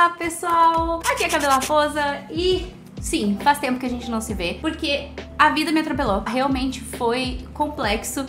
Olá, pessoal! Aqui é a Camila Raposa e sim, faz tempo que a gente não se vê, porque a vida me atropelou. Realmente foi complexo.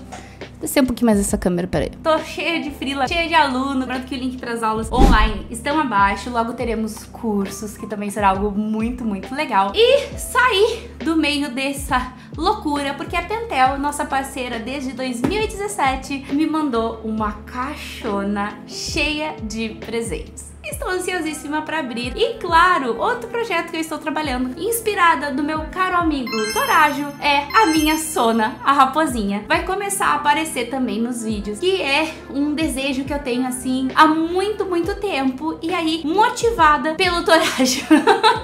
Descer um pouquinho mais essa câmera, peraí. Tô cheia de frila, cheia de aluno. Lembrando que o link para as aulas online estão abaixo. Logo teremos cursos, que também será algo muito, muito legal. E sair do meio dessa loucura, porque a Pentel, nossa parceira desde 2017, me mandou uma caixona cheia de presentes. Estou ansiosíssima para abrir. E claro, outro projeto que eu estou trabalhando, inspirada do meu caro amigo Torajo, é a minha Sona, a raposinha. Vai começar a aparecer também nos vídeos, que é um desejo que eu tenho assim há muito, muito tempo. E aí, motivada pelo Torajo,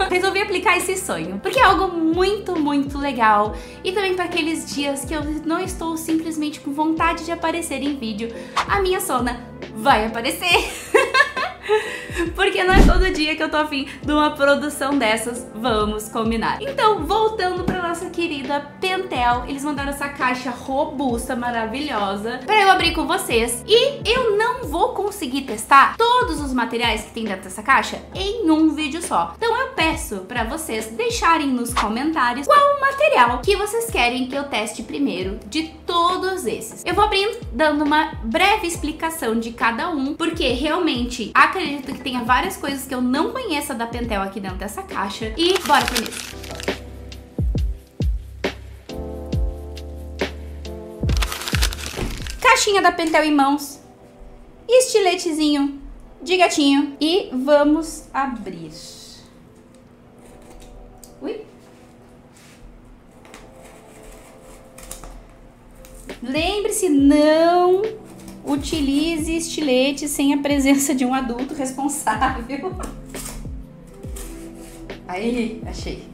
resolvi aplicar esse sonho, porque é algo muito, muito legal. E também para aqueles dias que eu não estou simplesmente com vontade de aparecer em vídeo, a minha Sona vai aparecer. Porque não é todo dia que eu tô afim de uma produção dessas, vamos combinar. Então, voltando pra nossa querida Pentel, eles mandaram essa caixa robusta, maravilhosa, pra eu abrir com vocês. E eu não vou conseguir testar todos os materiais que tem dentro dessa caixa em um vídeo só. Então eu peço pra vocês deixarem nos comentários qual o material que vocês querem que eu teste primeiro de todos esses. Eu vou abrindo, dando uma breve explicação de cada um, porque realmente acredito que tenha várias coisas que eu não conheça da Pentel aqui dentro dessa caixa. E bora pra mesa. Caixinha da Pentel em mãos. Estiletezinho de gatinho. E vamos abrir. Ui. Lembre-se, não utilize estilete sem a presença de um adulto responsável. Aí, achei.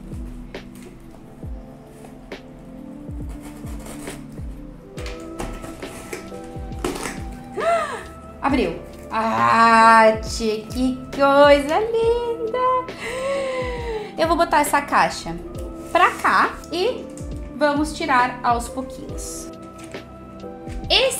Abriu. Ah, tia, que coisa linda! Eu vou botar essa caixa pra cá e vamos tirar aos pouquinhos.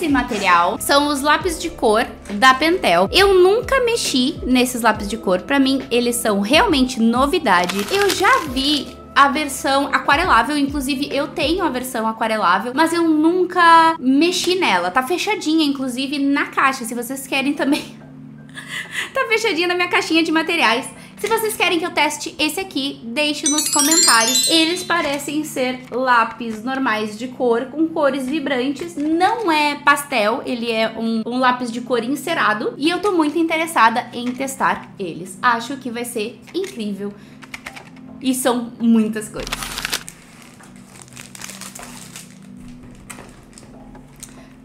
Esse material são os lápis de cor da Pentel. Eu nunca mexi nesses lápis de cor. Para mim, eles são realmente novidade. Eu já vi a versão aquarelável, inclusive eu tenho a versão aquarelável, mas eu nunca mexi nela. Tá fechadinha, inclusive, na caixa, se vocês querem também. tá fechadinha na minha caixinha de materiais. Se vocês querem que eu teste esse aqui, deixe nos comentários. Eles parecem ser lápis normais de cor, com cores vibrantes. Não é pastel, ele é um, um lápis de cor encerado. E eu tô muito interessada em testar eles. Acho que vai ser incrível. E são muitas cores.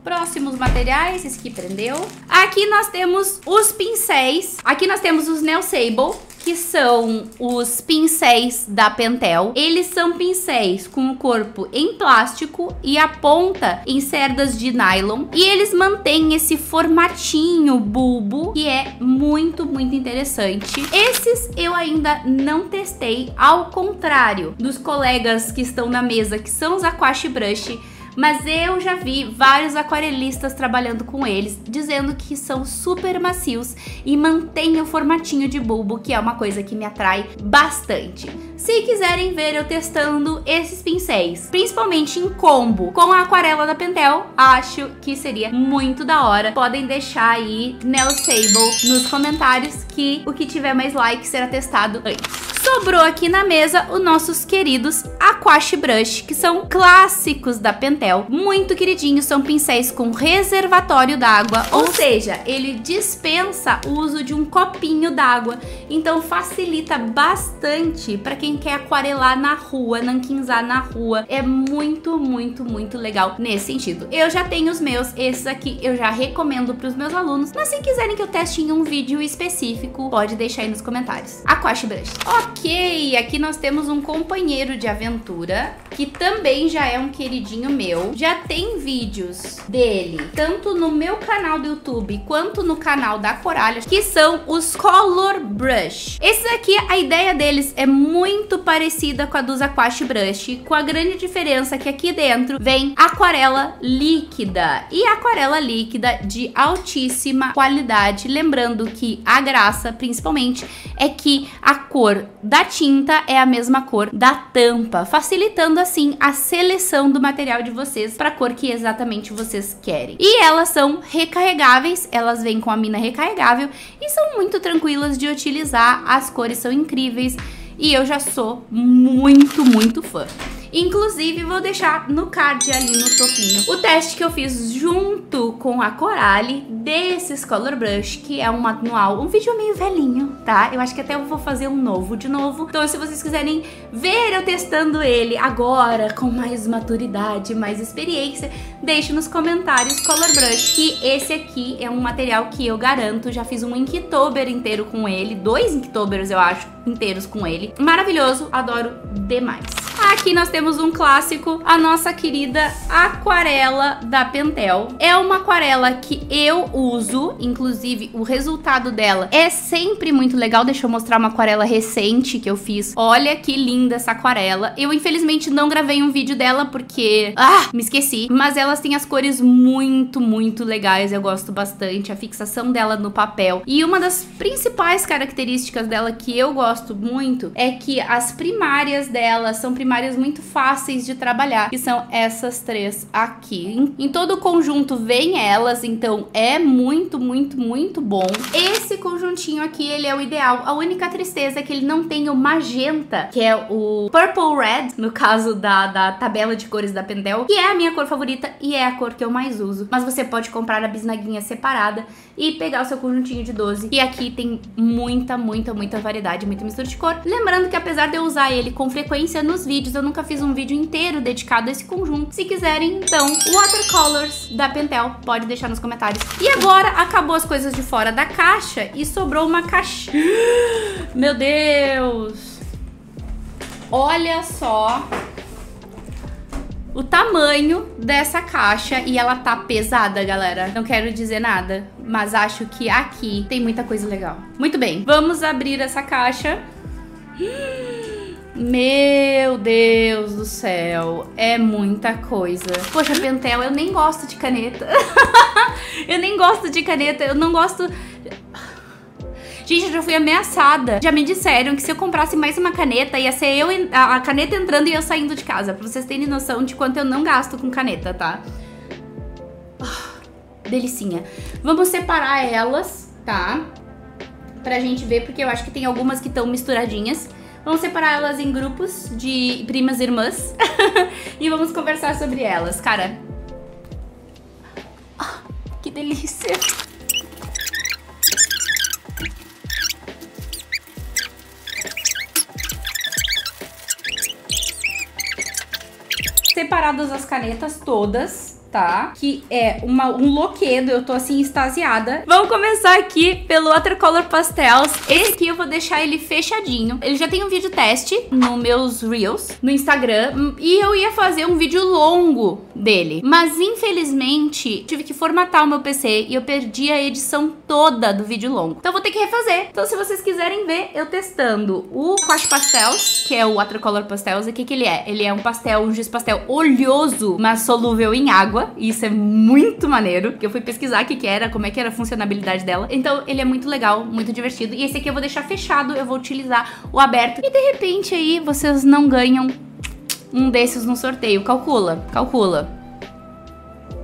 Próximos materiais, esse aqui prendeu. Aqui nós temos os pincéis. Aqui nós temos os Nail Sable que são os pincéis da Pentel. Eles são pincéis com o corpo em plástico e a ponta em cerdas de nylon. E eles mantêm esse formatinho bulbo, que é muito, muito interessante. Esses eu ainda não testei, ao contrário dos colegas que estão na mesa, que são os Aquashi Brush mas eu já vi vários aquarelistas trabalhando com eles, dizendo que são super macios e mantêm o formatinho de bulbo, que é uma coisa que me atrai bastante. Se quiserem ver eu testando esses pincéis, principalmente em combo com a aquarela da Pentel, acho que seria muito da hora. Podem deixar aí Nail Sable nos comentários que o que tiver mais like será testado antes sobrou aqui na mesa os nossos queridos Aquashi Brush, que são clássicos da Pentel, muito queridinhos, são pincéis com reservatório d'água, ou seja, ele dispensa o uso de um copinho d'água, então facilita bastante para quem quer aquarelar na rua, nanquinzar na rua, é muito, muito, muito legal nesse sentido. Eu já tenho os meus, esses aqui eu já recomendo para os meus alunos, mas se quiserem que eu teste em um vídeo específico, pode deixar aí nos comentários. Aquashi Brush. Ok, Ok, aqui nós temos um companheiro de aventura que também já é um queridinho meu. Já tem vídeos dele, tanto no meu canal do YouTube quanto no canal da Coralha, que são os Color Brush. Esses aqui, a ideia deles é muito parecida com a dos Aquash Brush, com a grande diferença que aqui dentro vem aquarela líquida e aquarela líquida de altíssima qualidade. Lembrando que a graça, principalmente, é que a cor da tinta é a mesma cor da tampa, facilitando assim a seleção do material de vocês para a cor que exatamente vocês querem. E elas são recarregáveis, elas vêm com a mina recarregável e são muito tranquilas de utilizar, as cores são incríveis e eu já sou muito, muito fã. Inclusive, vou deixar no card ali no topinho o teste que eu fiz junto com a Coralie desses Color Brush, que é um manual, um vídeo meio velhinho, tá? Eu acho que até eu vou fazer um novo de novo. Então, se vocês quiserem ver eu testando ele agora, com mais maturidade, mais experiência, deixe nos comentários Color Brush, que esse aqui é um material que eu garanto, já fiz um Inktober inteiro com ele, dois Inktobers eu acho, inteiros com ele. Maravilhoso, adoro demais. Aqui nós temos um clássico, a nossa querida aquarela da Pentel. É uma aquarela que eu uso, inclusive o resultado dela é sempre muito legal. Deixa eu mostrar uma aquarela recente que eu fiz. Olha que linda essa aquarela. Eu infelizmente não gravei um vídeo dela porque, ah, me esqueci. Mas elas têm as cores muito, muito legais. Eu gosto bastante. A fixação dela no papel. E uma das principais características dela que eu gosto muito é que as primárias dela são primárias primárias muito fáceis de trabalhar, que são essas três aqui. Em, todo o conjunto vem elas, então é muito, muito, muito bom. Esse conjuntinho aqui, ele é o ideal. A única tristeza é que ele não tem o magenta, que é o Purple Red, no caso da, da tabela de cores da Pentel, que é a minha cor favorita e é a cor que eu mais uso. Mas você pode comprar a bisnaguinha separada e pegar o seu conjuntinho de 12. E aqui tem muita, muita, muita variedade, muita mistura de cor. Lembrando que apesar de eu usar ele com frequência nos vídeos, vídeos, eu nunca fiz um vídeo inteiro dedicado a esse conjunto. Se quiserem, então, Watercolors da Pentel, pode deixar nos comentários. E agora, acabou as coisas de fora da caixa e sobrou uma caixa... Meu Deus! Olha só o tamanho dessa caixa e ela tá pesada, galera. Não quero dizer nada, mas acho que aqui tem muita coisa legal. Muito bem, vamos abrir essa caixa. Meu Deus do céu, é muita coisa. Poxa, Pentel, eu nem gosto de caneta. eu nem gosto de caneta, eu não gosto... Gente, eu já fui ameaçada. Já me disseram que se eu comprasse mais uma caneta, ia ser eu a caneta entrando e eu saindo de casa. Pra vocês terem noção de quanto eu não gasto com caneta, tá? delicinha. Vamos separar elas, tá? Pra gente ver, porque eu acho que tem algumas que estão misturadinhas. Vamos separar elas em grupos de primas irmãs e vamos conversar sobre elas. Cara, ah, que delícia! Separadas as canetas todas, tá? Que é uma, um loquedo, eu tô assim extasiada. Vamos começar aqui pelo Watercolor Pastels. Esse aqui eu vou deixar ele fechadinho. Ele já tem um vídeo teste no meus Reels, no Instagram. E eu ia fazer um vídeo longo dele. Mas infelizmente tive que formatar o meu PC e eu perdi a edição toda do vídeo longo. Então vou ter que refazer. Então se vocês quiserem ver eu testando o Quash Pastels, que é o Watercolor Pastels, o que que ele é? Ele é um pastel, um giz pastel oleoso, mas solúvel em água água, e isso é muito maneiro, que eu fui pesquisar o que que era, como é que era a funcionalidade dela. Então, ele é muito legal, muito divertido. E esse aqui eu vou deixar fechado, eu vou utilizar o aberto. E de repente aí, vocês não ganham um desses no sorteio. Calcula, calcula.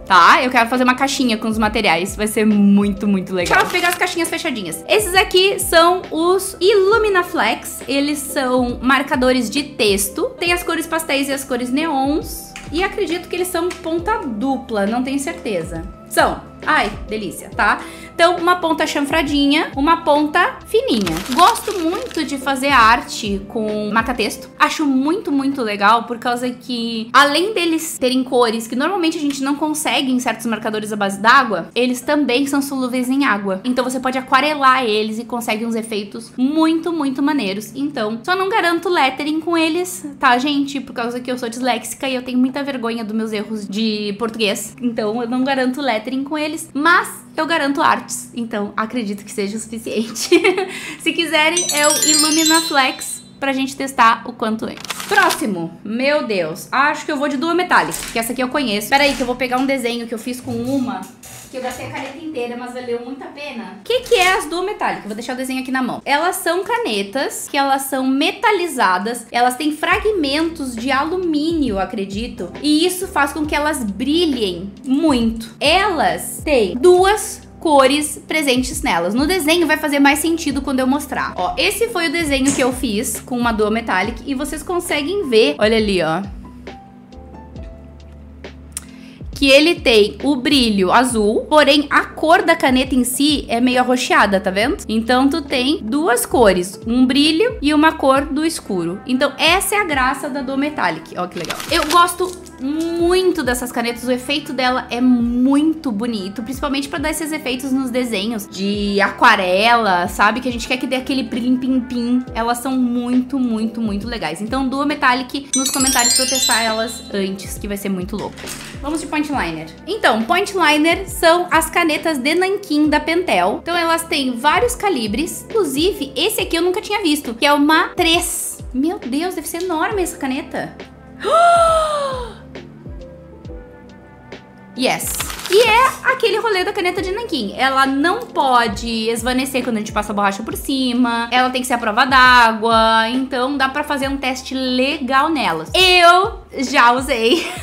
Tá? Eu quero fazer uma caixinha com os materiais. Vai ser muito, muito legal. Deixa eu pegar as caixinhas fechadinhas. Esses aqui são os Illuminaflex. Eles são marcadores de texto. Tem as cores pastéis e as cores neons. E acredito que eles são ponta dupla, não tenho certeza. São. Ai, delícia, tá? Então, uma ponta chanfradinha, uma ponta fininha. Gosto muito de fazer arte com marca-texto. Acho muito, muito legal, por causa que, além deles terem cores que normalmente a gente não consegue em certos marcadores à base d'água, eles também são solúveis em água. Então, você pode aquarelar eles e consegue uns efeitos muito, muito maneiros. Então, só não garanto lettering com eles, tá, gente? Por causa que eu sou disléxica e eu tenho muita vergonha dos meus erros de português. Então, eu não garanto lettering com eles, mas eu garanto artes. Então, acredito que seja o suficiente. Se quiserem, é o Illumina Flex pra gente testar o quanto é. Próximo, meu Deus, acho que eu vou de Duo Metallic, que essa aqui eu conheço. Pera aí que eu vou pegar um desenho que eu fiz com uma que eu gastei a caneta inteira, mas valeu muito a pena. O que, que é as Duo Metallic? Vou deixar o desenho aqui na mão. Elas são canetas que elas são metalizadas, elas têm fragmentos de alumínio, acredito, e isso faz com que elas brilhem muito. Elas têm duas cores presentes nelas. No desenho vai fazer mais sentido quando eu mostrar. Ó, esse foi o desenho que eu fiz com uma Duo Metallic e vocês conseguem ver, olha ali, ó que ele tem o brilho azul, porém a cor da caneta em si é meio arroxeada, tá vendo? Então tu tem duas cores, um brilho e uma cor do escuro. Então essa é a graça da do Metallic. Ó que legal. Eu gosto muito dessas canetas, o efeito dela é muito bonito, principalmente para dar esses efeitos nos desenhos de aquarela, sabe? Que a gente quer que dê aquele brilho pim-pim. Elas são muito, muito, muito legais. Então, Duo Metallic nos comentários pra eu testar elas antes, que vai ser muito louco. Vamos de Point Liner. Então, Point Liner são as canetas de nanquim da Pentel. Então, elas têm vários calibres. Inclusive, esse aqui eu nunca tinha visto, que é uma 3. Meu Deus, deve ser enorme essa caneta. Yes. E é aquele rolê da caneta de nanquim. Ela não pode esvanecer quando a gente passa a borracha por cima. Ela tem que ser a prova d'água. Então dá pra fazer um teste legal nelas. Eu já usei.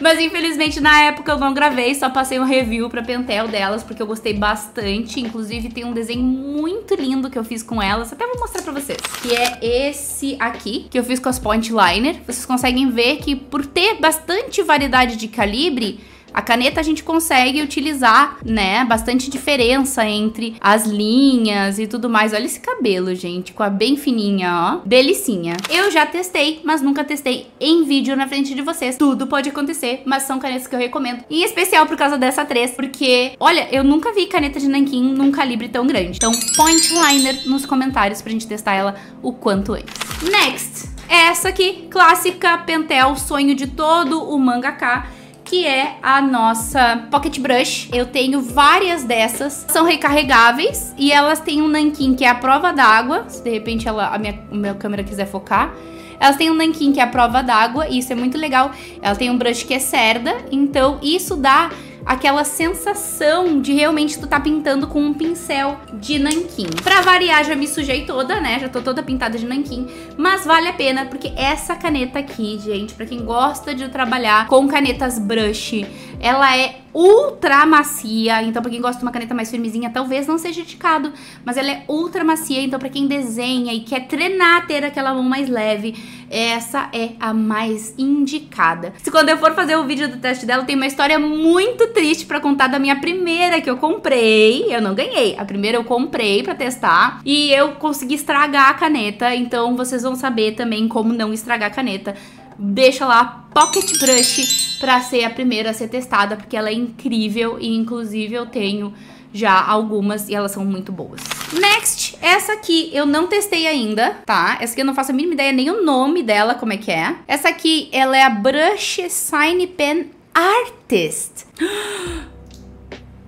Mas infelizmente na época eu não gravei, só passei um review pra Pentel delas, porque eu gostei bastante. Inclusive tem um desenho muito lindo que eu fiz com elas, até vou mostrar pra vocês. Que é esse aqui, que eu fiz com as Point Liner. Vocês conseguem ver que por ter bastante variedade de calibre, a caneta a gente consegue utilizar, né, bastante diferença entre as linhas e tudo mais. Olha esse cabelo, gente, com a bem fininha, ó. Delicinha. Eu já testei, mas nunca testei em vídeo na frente de vocês. Tudo pode acontecer, mas são canetas que eu recomendo. Em especial por causa dessa 3, porque, olha, eu nunca vi caneta de nanquim num calibre tão grande. Então, point liner nos comentários pra gente testar ela o quanto antes. Next, essa aqui, clássica Pentel, sonho de todo o mangaka que é a nossa Pocket Brush. Eu tenho várias dessas, são recarregáveis e elas têm um nanquim que é a prova d'água, se de repente ela, a, minha, a minha câmera quiser focar. Elas têm um nanquim que é a prova d'água, e isso é muito legal. Ela tem um brush que é cerda, então isso dá aquela sensação de realmente tu tá pintando com um pincel de nanquim. Pra variar, já me sujei toda, né? Já tô toda pintada de nanquim, mas vale a pena porque essa caneta aqui, gente, pra quem gosta de trabalhar com canetas brush, ela é ultra macia, então pra quem gosta de uma caneta mais firmezinha, talvez não seja indicado, mas ela é ultra macia, então pra quem desenha e quer treinar ter aquela mão mais leve, essa é a mais indicada. Se quando eu for fazer o vídeo do teste dela, tem uma história muito triste pra contar da minha primeira que eu comprei, eu não ganhei, a primeira eu comprei pra testar e eu consegui estragar a caneta, então vocês vão saber também como não estragar a caneta. Deixa lá Pocket Brush para ser a primeira a ser testada, porque ela é incrível e inclusive eu tenho já algumas e elas são muito boas. Next, essa aqui eu não testei ainda, tá? Essa aqui eu não faço a mínima ideia nem o nome dela, como é que é. Essa aqui, ela é a Brush Sign Pen Artist.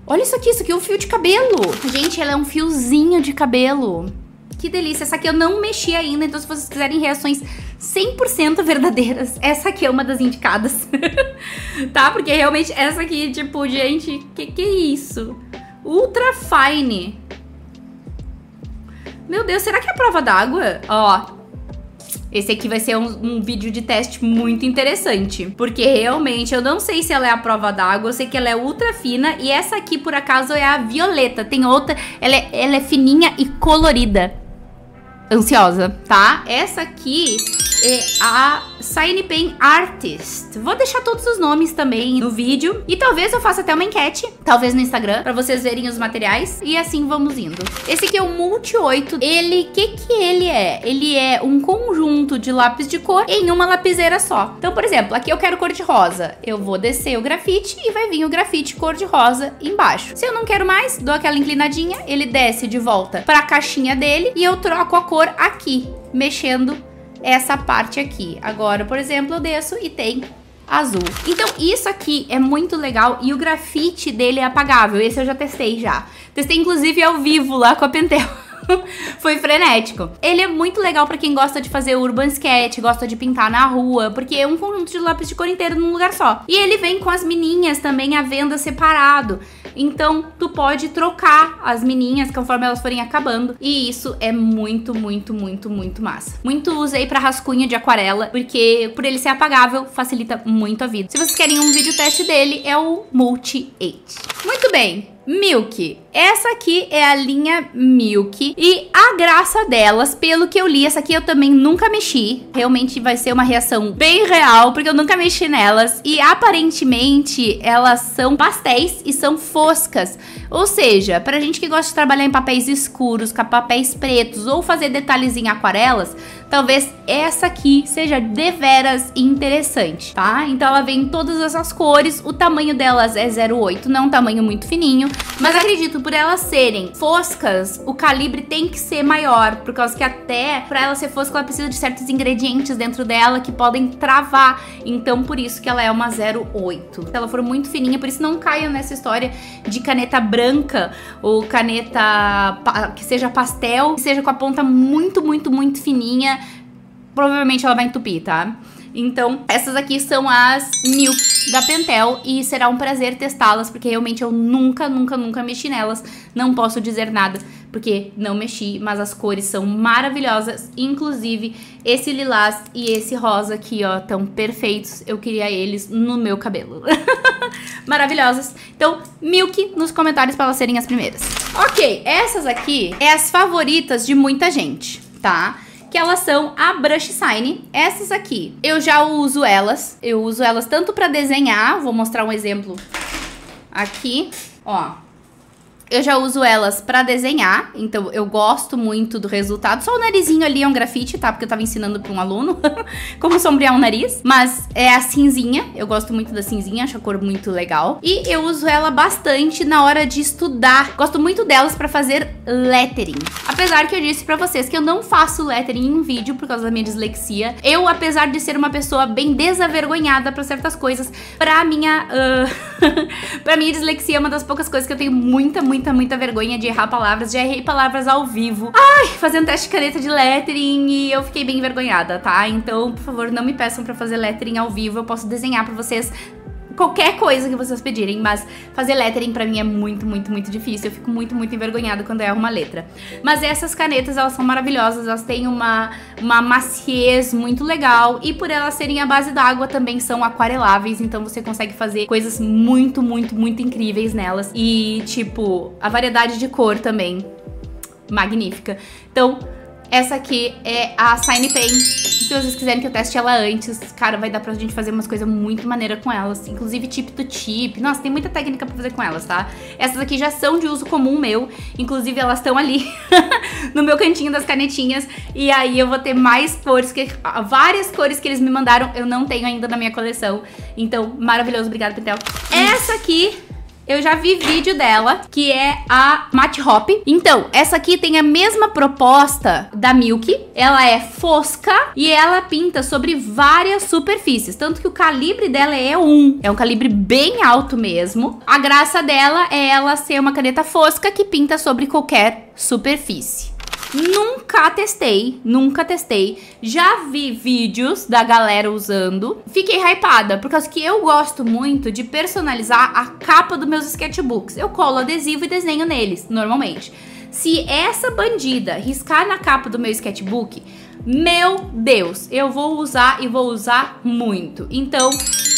Olha isso aqui, isso aqui é um fio de cabelo. Gente, ela é um fiozinho de cabelo. Que delícia. Essa aqui eu não mexi ainda, então se vocês quiserem reações 100% verdadeiras, essa aqui é uma das indicadas. tá? Porque realmente essa aqui, tipo, gente, que que é isso? Ultra Fine. Meu Deus, será que é prova d'água? Ó, esse aqui vai ser um, um, vídeo de teste muito interessante, porque realmente eu não sei se ela é a prova d'água, eu sei que ela é ultra fina e essa aqui por acaso é a violeta, tem outra, ela é, ela é fininha e colorida ansiosa, tá? Essa aqui é a Sign Pen Artist. Vou deixar todos os nomes também no vídeo. E talvez eu faça até uma enquete, talvez no Instagram, pra vocês verem os materiais. E assim vamos indo. Esse aqui é o Multi 8. Ele, o que que ele é? Ele é um conjunto de lápis de cor em uma lapiseira só. Então, por exemplo, aqui eu quero cor de rosa. Eu vou descer o grafite e vai vir o grafite cor de rosa embaixo. Se eu não quero mais, dou aquela inclinadinha, ele desce de volta pra caixinha dele e eu troco a cor aqui, mexendo essa parte aqui. Agora, por exemplo, eu desço e tem azul. Então, isso aqui é muito legal e o grafite dele é apagável. Esse eu já testei já. Testei, inclusive, ao vivo lá com a Pentel. Foi frenético. Ele é muito legal para quem gosta de fazer urban sketch, gosta de pintar na rua, porque é um conjunto de lápis de cor inteiro num lugar só. E ele vem com as mininhas também à venda separado. Então, tu pode trocar as mininhas conforme elas forem acabando. E isso é muito, muito, muito, muito massa. Muito usei para rascunho de aquarela, porque por ele ser apagável, facilita muito a vida. Se vocês querem um vídeo teste dele, é o Multi 8. Muito bem. Milk. Essa aqui é a linha Milk e a graça delas, pelo que eu li, essa aqui eu também nunca mexi. Realmente vai ser uma reação bem real, porque eu nunca mexi nelas. E aparentemente elas são pastéis e são foscas. Ou seja, pra gente que gosta de trabalhar em papéis escuros, com papéis pretos ou fazer detalhes em aquarelas, talvez essa aqui seja deveras interessante, tá? Então ela vem em todas essas cores, o tamanho delas é 0,8, não é um tamanho muito fininho, mas acredito por elas serem foscas, o calibre tem que ser maior, por causa que até para ela ser fosca ela precisa de certos ingredientes dentro dela que podem travar, então por isso que ela é uma 0,8. Se ela for muito fininha, por isso não caia nessa história de caneta branca ou caneta que seja pastel, que seja com a ponta muito, muito, muito fininha, provavelmente ela vai entupir, tá? Então, essas aqui são as Milk da Pentel e será um prazer testá-las, porque realmente eu nunca, nunca, nunca mexi nelas. Não posso dizer nada, porque não mexi, mas as cores são maravilhosas. Inclusive, esse lilás e esse rosa aqui, ó, tão perfeitos. Eu queria eles no meu cabelo. Maravilhosas. Então, Milk nos comentários para elas serem as primeiras. Ok, essas aqui é as favoritas de muita gente, tá? Que elas são a Brush Sign. Essas aqui, eu já uso elas. Eu uso elas tanto para desenhar, vou mostrar um exemplo aqui, ó. Eu já uso elas pra desenhar, então eu gosto muito do resultado. Só o narizinho ali é um grafite, tá? Porque eu tava ensinando pra um aluno como sombrear um nariz. Mas é a cinzinha, eu gosto muito da cinzinha, acho a cor muito legal. E eu uso ela bastante na hora de estudar. Gosto muito delas pra fazer lettering. Apesar que eu disse pra vocês que eu não faço lettering em vídeo por causa da minha dislexia. Eu, apesar de ser uma pessoa bem desavergonhada pra certas coisas, pra minha... Uh... pra minha dislexia é uma das poucas coisas que eu tenho muita, muita muita, muita vergonha de errar palavras. Já errei palavras ao vivo. Ai, fazendo teste de caneta de lettering e eu fiquei bem envergonhada, tá? Então, por favor, não me peçam pra fazer lettering ao vivo. Eu posso desenhar pra vocês qualquer coisa que vocês pedirem, mas fazer lettering para mim é muito, muito, muito difícil. Eu fico muito, muito envergonhada quando erro uma letra. Mas essas canetas, elas são maravilhosas, elas têm uma, uma maciez muito legal e por elas serem a base d'água também são aquareláveis, então você consegue fazer coisas muito, muito, muito incríveis nelas. E, tipo, a variedade de cor também magnífica. Então, essa aqui é a Sign Pen se vocês quiserem que eu teste ela antes, cara, vai dar pra gente fazer umas coisas muito maneiras com elas. Inclusive tip to tip. Nossa, tem muita técnica pra fazer com elas, tá? Essas aqui já são de uso comum meu. Inclusive, elas estão ali no meu cantinho das canetinhas. E aí eu vou ter mais cores, que várias cores que eles me mandaram eu não tenho ainda na minha coleção. Então, maravilhoso. Obrigada, Pentel. Essa aqui eu já vi vídeo dela, que é a Matte Hop. Então, essa aqui tem a mesma proposta da Milk. Ela é fosca e ela pinta sobre várias superfícies. Tanto que o calibre dela é 1. É um calibre bem alto mesmo. A graça dela é ela ser uma caneta fosca que pinta sobre qualquer superfície. Nunca testei, nunca testei. Já vi vídeos da galera usando. Fiquei hypada, por causa que eu gosto muito de personalizar a capa dos meus sketchbooks. Eu colo adesivo e desenho neles, normalmente. Se essa bandida riscar na capa do meu sketchbook, meu Deus, eu vou usar e vou usar muito. Então,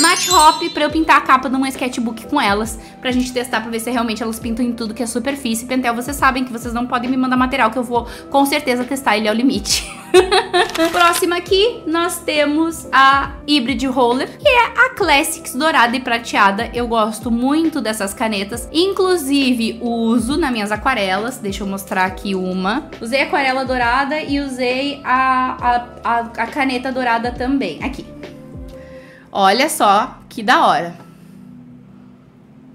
Matte Hop pra eu pintar a capa de um sketchbook com elas, pra gente testar pra ver se realmente elas pintam em tudo que é superfície. Pentel, vocês sabem que vocês não podem me mandar material que eu vou com certeza testar ele ao limite. Próxima aqui, nós temos a Hybrid Roller, que é a Classics dourada e prateada. Eu gosto muito dessas canetas. Inclusive, uso nas minhas aquarelas. Deixa eu mostrar aqui uma. Usei aquarela dourada e usei a, a, a, a caneta dourada também. Aqui. Olha só que da hora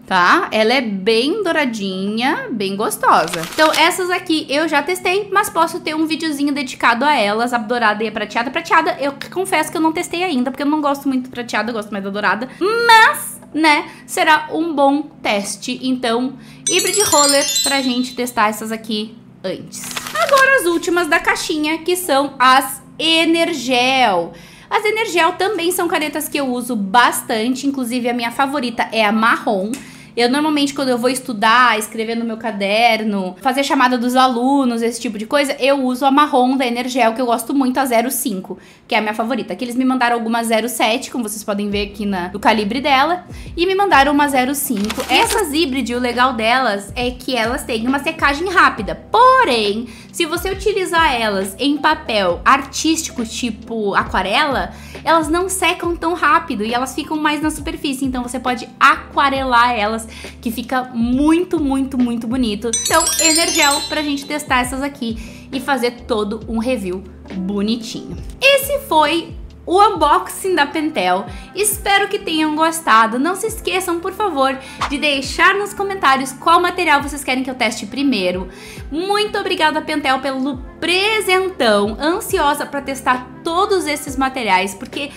tá? Ela é bem douradinha, bem gostosa. Então essas aqui eu já testei, mas posso ter um videozinho dedicado a elas, a dourada e a prateada. Prateada eu confesso que eu não testei ainda, porque eu não gosto muito prateada, eu gosto mais da dourada. Mas, né, será um bom teste. Então, híbrido roller pra gente testar essas aqui antes. Agora as últimas da caixinha, que são as Energel. As Energel também são canetas que eu uso bastante, inclusive a minha favorita é a marrom. Eu normalmente, quando eu vou estudar, escrever no meu caderno, fazer chamada dos alunos, esse tipo de coisa, eu uso a marrom da Energel, que eu gosto muito, a 05, que é a minha favorita. Aqui eles me mandaram alguma 07, como vocês podem ver aqui na, no calibre dela, e me mandaram uma 05. Essas híbridas, o legal delas é que elas têm uma secagem rápida. Porém, se você utilizar elas em papel artístico, tipo aquarela, elas não secam tão rápido e elas ficam mais na superfície. Então você pode aquarelar elas, que fica muito, muito, muito bonito. Então, Energel pra gente testar essas aqui e fazer todo um review bonitinho. Esse foi o unboxing da Pentel. Espero que tenham gostado. Não se esqueçam, por favor, de deixar nos comentários qual material vocês querem que eu teste primeiro. Muito obrigada, Pentel, pelo presentão. Ansiosa para testar todos esses materiais, porque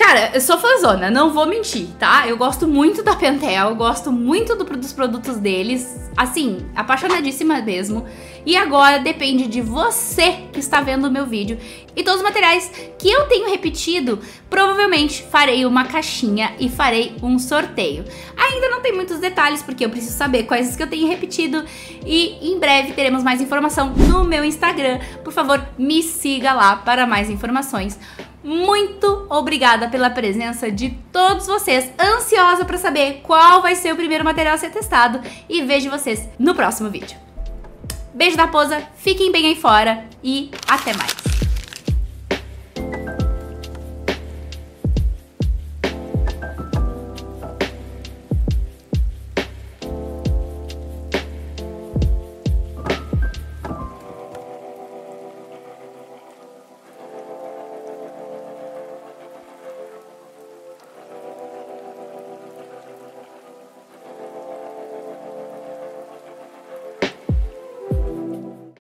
Cara, eu sou fãzona, não vou mentir, tá? Eu gosto muito da Pentel, gosto muito do, dos produtos deles, assim, apaixonadíssima mesmo. E agora depende de você que está vendo o meu vídeo. E todos os materiais que eu tenho repetido, provavelmente farei uma caixinha e farei um sorteio. Ainda não tem muitos detalhes, porque eu preciso saber quais que eu tenho repetido. E em breve teremos mais informação no meu Instagram. Por favor, me siga lá para mais informações. Muito obrigada pela presença de todos vocês. Ansiosa para saber qual vai ser o primeiro material a ser testado e vejo vocês no próximo vídeo. Beijo da posa, fiquem bem aí fora e até mais.